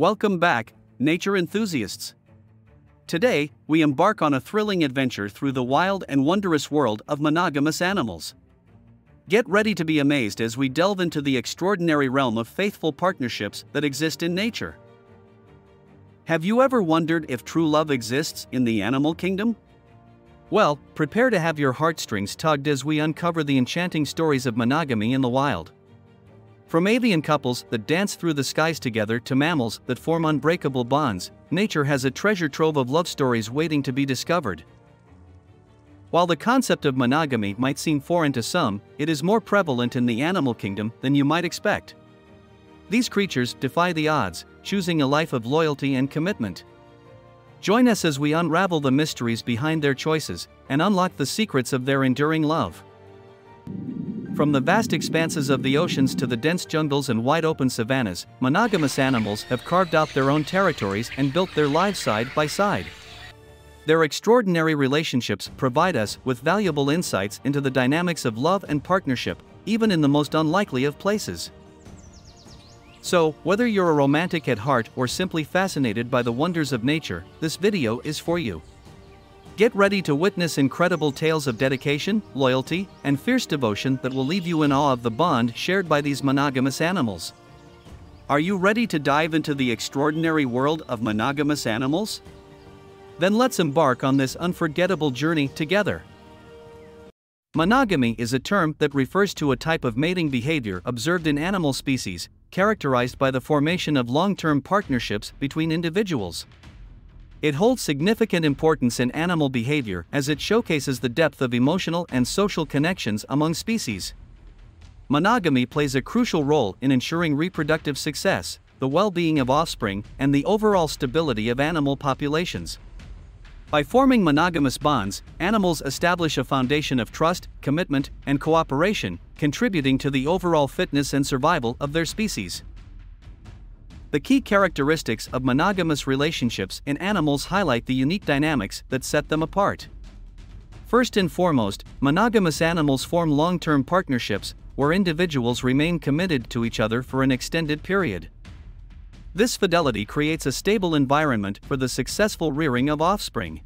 Welcome back, nature enthusiasts. Today, we embark on a thrilling adventure through the wild and wondrous world of monogamous animals. Get ready to be amazed as we delve into the extraordinary realm of faithful partnerships that exist in nature. Have you ever wondered if true love exists in the animal kingdom? Well, prepare to have your heartstrings tugged as we uncover the enchanting stories of monogamy in the wild. From avian couples that dance through the skies together to mammals that form unbreakable bonds, nature has a treasure trove of love stories waiting to be discovered. While the concept of monogamy might seem foreign to some, it is more prevalent in the animal kingdom than you might expect. These creatures defy the odds, choosing a life of loyalty and commitment. Join us as we unravel the mysteries behind their choices and unlock the secrets of their enduring love. From the vast expanses of the oceans to the dense jungles and wide open savannas, monogamous animals have carved out their own territories and built their lives side by side. Their extraordinary relationships provide us with valuable insights into the dynamics of love and partnership, even in the most unlikely of places. So, whether you're a romantic at heart or simply fascinated by the wonders of nature, this video is for you. Get ready to witness incredible tales of dedication, loyalty, and fierce devotion that will leave you in awe of the bond shared by these monogamous animals. Are you ready to dive into the extraordinary world of monogamous animals? Then let's embark on this unforgettable journey together. Monogamy is a term that refers to a type of mating behavior observed in animal species, characterized by the formation of long term partnerships between individuals. It holds significant importance in animal behavior as it showcases the depth of emotional and social connections among species. Monogamy plays a crucial role in ensuring reproductive success, the well being of offspring, and the overall stability of animal populations. By forming monogamous bonds, animals establish a foundation of trust, commitment, and cooperation, contributing to the overall fitness and survival of their species. The key characteristics of monogamous relationships in animals highlight the unique dynamics that set them apart. First and foremost, monogamous animals form long term partnerships where individuals remain committed to each other for an extended period. This fidelity creates a stable environment for the successful rearing of offspring.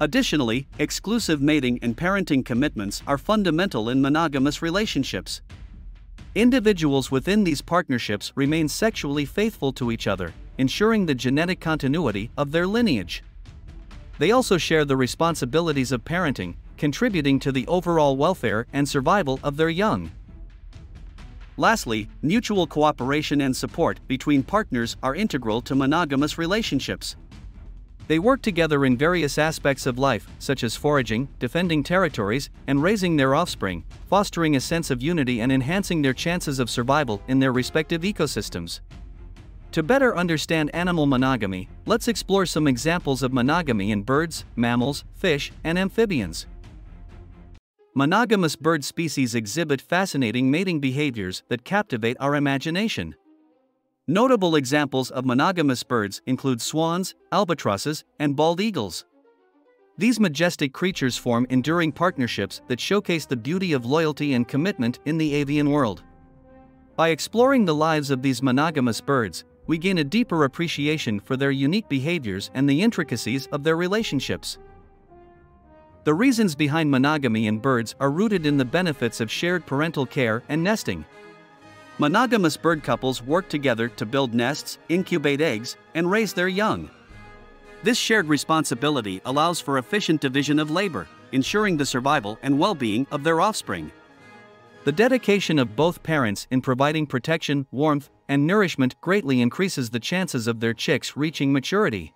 Additionally, exclusive mating and parenting commitments are fundamental in monogamous relationships. Individuals within these partnerships remain sexually faithful to each other, ensuring the genetic continuity of their lineage. They also share the responsibilities of parenting, contributing to the overall welfare and survival of their young. Lastly, mutual cooperation and support between partners are integral to monogamous relationships. They work together in various aspects of life, such as foraging, defending territories, and raising their offspring, fostering a sense of unity and enhancing their chances of survival in their respective ecosystems. To better understand animal monogamy, let's explore some examples of monogamy in birds, mammals, fish, and amphibians. Monogamous bird species exhibit fascinating mating behaviors that captivate our imagination. Notable examples of monogamous birds include swans, albatrosses, and bald eagles. These majestic creatures form enduring partnerships that showcase the beauty of loyalty and commitment in the avian world. By exploring the lives of these monogamous birds, we gain a deeper appreciation for their unique behaviors and the intricacies of their relationships. The reasons behind monogamy in birds are rooted in the benefits of shared parental care and nesting. Monogamous bird couples work together to build nests, incubate eggs, and raise their young. This shared responsibility allows for efficient division of labor, ensuring the survival and well being of their offspring. The dedication of both parents in providing protection, warmth, and nourishment greatly increases the chances of their chicks reaching maturity.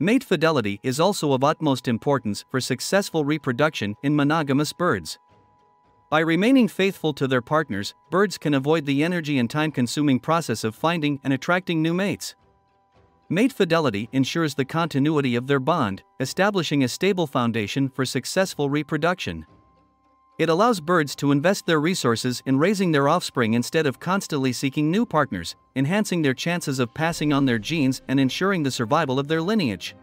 Mate fidelity is also of utmost importance for successful reproduction in monogamous birds. By remaining faithful to their partners, birds can avoid the energy and time consuming process of finding and attracting new mates. Mate fidelity ensures the continuity of their bond, establishing a stable foundation for successful reproduction. It allows birds to invest their resources in raising their offspring instead of constantly seeking new partners, enhancing their chances of passing on their genes and ensuring the survival of their lineage.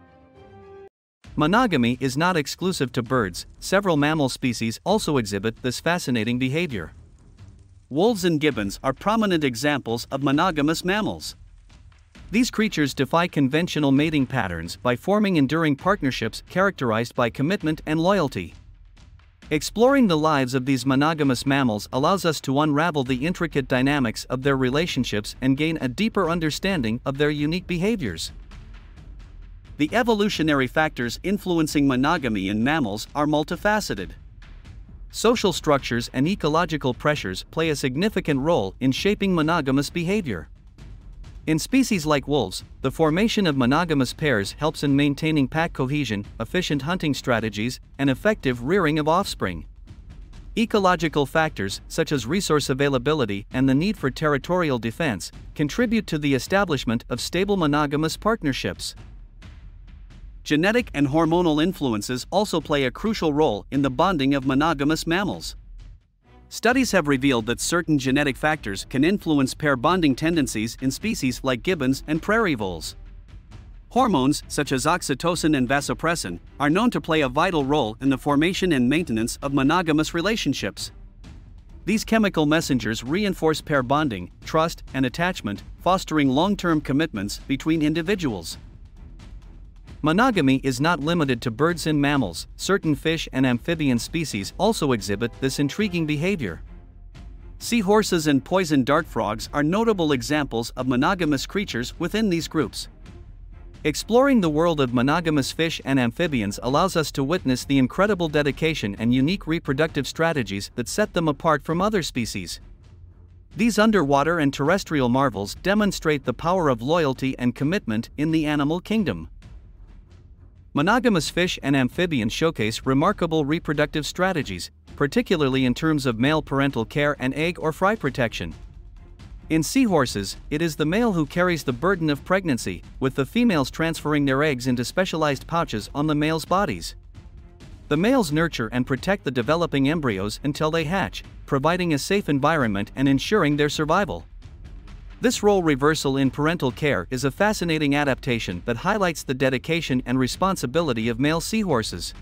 Monogamy is not exclusive to birds, several mammal species also exhibit this fascinating behavior. Wolves and gibbons are prominent examples of monogamous mammals. These creatures defy conventional mating patterns by forming enduring partnerships characterized by commitment and loyalty. Exploring the lives of these monogamous mammals allows us to unravel the intricate dynamics of their relationships and gain a deeper understanding of their unique behaviors. The evolutionary factors influencing monogamy in mammals are multifaceted. Social structures and ecological pressures play a significant role in shaping monogamous behavior. In species like wolves, the formation of monogamous pairs helps in maintaining pack cohesion, efficient hunting strategies, and effective rearing of offspring. Ecological factors, such as resource availability and the need for territorial defense, contribute to the establishment of stable monogamous partnerships. Genetic and hormonal influences also play a crucial role in the bonding of monogamous mammals. Studies have revealed that certain genetic factors can influence pair bonding tendencies in species like gibbons and prairie voles. Hormones, such as oxytocin and vasopressin, are known to play a vital role in the formation and maintenance of monogamous relationships. These chemical messengers reinforce pair bonding, trust, and attachment, fostering long term commitments between individuals. Monogamy is not limited to birds and mammals, certain fish and amphibian species also exhibit this intriguing behavior. Seahorses and poison dart frogs are notable examples of monogamous creatures within these groups. Exploring the world of monogamous fish and amphibians allows us to witness the incredible dedication and unique reproductive strategies that set them apart from other species. These underwater and terrestrial marvels demonstrate the power of loyalty and commitment in the animal kingdom. Monogamous fish and amphibians showcase remarkable reproductive strategies, particularly in terms of male parental care and egg or fry protection. In seahorses, it is the male who carries the burden of pregnancy, with the females transferring their eggs into specialized pouches on the male's bodies. The males nurture and protect the developing embryos until they hatch, providing a safe environment and ensuring their survival. This role reversal in parental care is a fascinating adaptation that highlights the dedication and responsibility of male seahorses.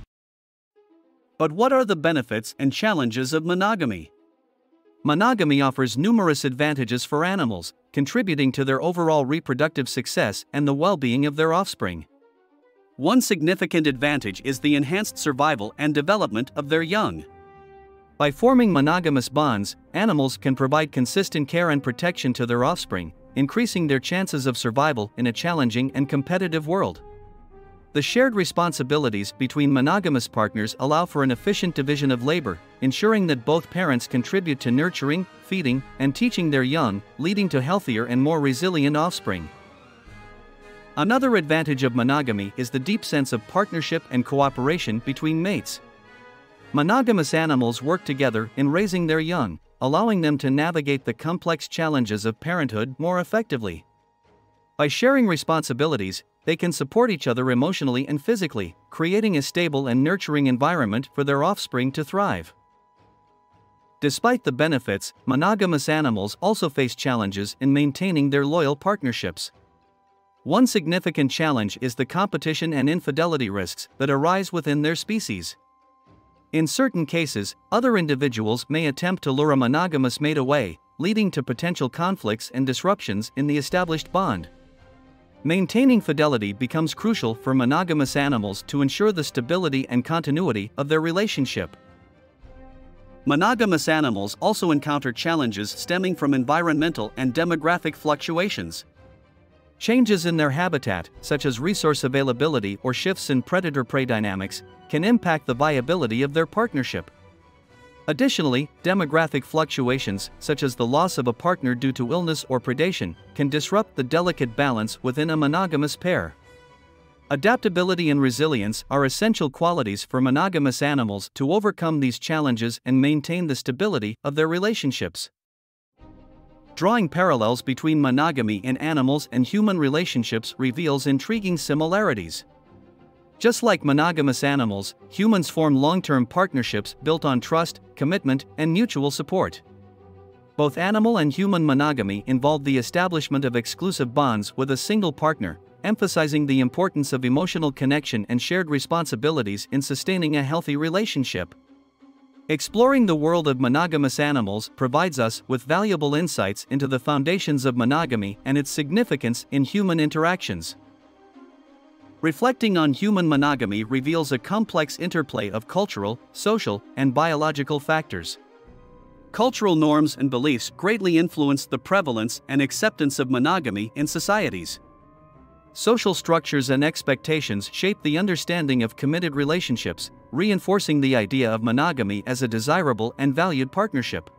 But what are the benefits and challenges of monogamy? Monogamy offers numerous advantages for animals, contributing to their overall reproductive success and the well being of their offspring. One significant advantage is the enhanced survival and development of their young. By forming monogamous bonds, animals can provide consistent care and protection to their offspring, increasing their chances of survival in a challenging and competitive world. The shared responsibilities between monogamous partners allow for an efficient division of labor, ensuring that both parents contribute to nurturing, feeding, and teaching their young, leading to healthier and more resilient offspring. Another advantage of monogamy is the deep sense of partnership and cooperation between mates. Monogamous animals work together in raising their young, allowing them to navigate the complex challenges of parenthood more effectively. By sharing responsibilities, they can support each other emotionally and physically, creating a stable and nurturing environment for their offspring to thrive. Despite the benefits, monogamous animals also face challenges in maintaining their loyal partnerships. One significant challenge is the competition and infidelity risks that arise within their species. In certain cases, other individuals may attempt to lure a monogamous mate away, leading to potential conflicts and disruptions in the established bond. Maintaining fidelity becomes crucial for monogamous animals to ensure the stability and continuity of their relationship. Monogamous animals also encounter challenges stemming from environmental and demographic fluctuations. Changes in their habitat, such as resource availability or shifts in predator prey dynamics, can impact the viability of their partnership. Additionally, demographic fluctuations, such as the loss of a partner due to illness or predation, can disrupt the delicate balance within a monogamous pair. Adaptability and resilience are essential qualities for monogamous animals to overcome these challenges and maintain the stability of their relationships. Drawing parallels between monogamy in animals and human relationships reveals intriguing similarities. Just like monogamous animals, humans form long term partnerships built on trust, commitment, and mutual support. Both animal and human monogamy involve the establishment of exclusive bonds with a single partner, emphasizing the importance of emotional connection and shared responsibilities in sustaining a healthy relationship. Exploring the world of monogamous animals provides us with valuable insights into the foundations of monogamy and its significance in human interactions. Reflecting on human monogamy reveals a complex interplay of cultural, social, and biological factors. Cultural norms and beliefs greatly influence the prevalence and acceptance of monogamy in societies. Social structures and expectations shape the understanding of committed relationships, reinforcing the idea of monogamy as a desirable and valued partnership.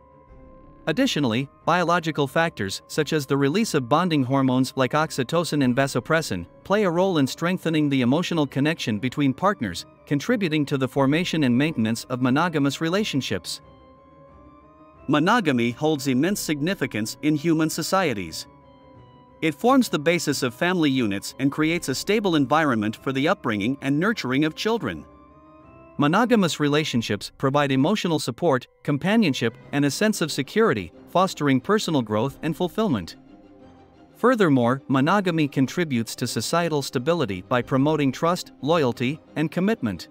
Additionally, biological factors, such as the release of bonding hormones like oxytocin and vasopressin, play a role in strengthening the emotional connection between partners, contributing to the formation and maintenance of monogamous relationships. Monogamy holds immense significance in human societies. It forms the basis of family units and creates a stable environment for the upbringing and nurturing of children. Monogamous relationships provide emotional support, companionship, and a sense of security, fostering personal growth and fulfillment. Furthermore, monogamy contributes to societal stability by promoting trust, loyalty, and commitment.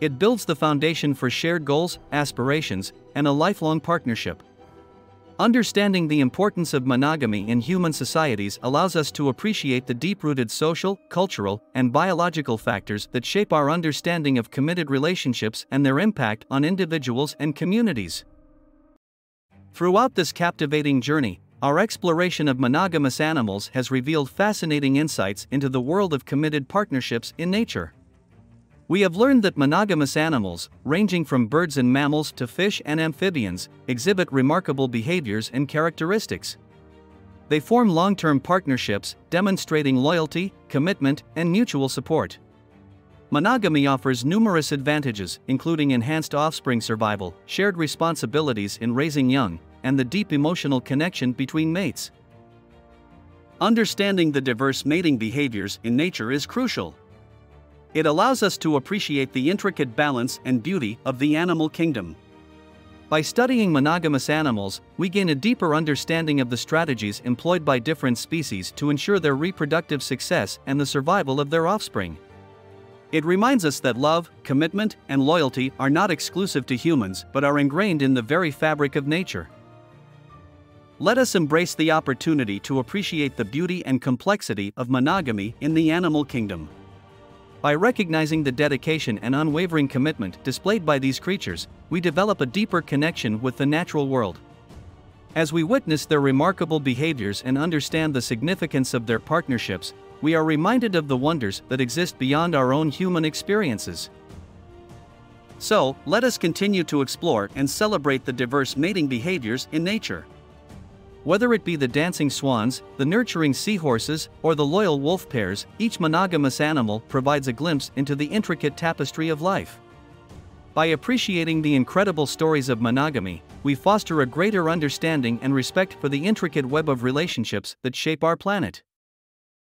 It builds the foundation for shared goals, aspirations, and a lifelong partnership. Understanding the importance of monogamy in human societies allows us to appreciate the deep rooted social, cultural, and biological factors that shape our understanding of committed relationships and their impact on individuals and communities. Throughout this captivating journey, our exploration of monogamous animals has revealed fascinating insights into the world of committed partnerships in nature. We have learned that monogamous animals, ranging from birds and mammals to fish and amphibians, exhibit remarkable behaviors and characteristics. They form long term partnerships, demonstrating loyalty, commitment, and mutual support. Monogamy offers numerous advantages, including enhanced offspring survival, shared responsibilities in raising young, and the deep emotional connection between mates. Understanding the diverse mating behaviors in nature is crucial. It allows us to appreciate the intricate balance and beauty of the animal kingdom. By studying monogamous animals, we gain a deeper understanding of the strategies employed by different species to ensure their reproductive success and the survival of their offspring. It reminds us that love, commitment, and loyalty are not exclusive to humans but are ingrained in the very fabric of nature. Let us embrace the opportunity to appreciate the beauty and complexity of monogamy in the animal kingdom. By recognizing the dedication and unwavering commitment displayed by these creatures, we develop a deeper connection with the natural world. As we witness their remarkable behaviors and understand the significance of their partnerships, we are reminded of the wonders that exist beyond our own human experiences. So, let us continue to explore and celebrate the diverse mating behaviors in nature. Whether it be the dancing swans, the nurturing seahorses, or the loyal wolf pairs, each monogamous animal provides a glimpse into the intricate tapestry of life. By appreciating the incredible stories of monogamy, we foster a greater understanding and respect for the intricate web of relationships that shape our planet.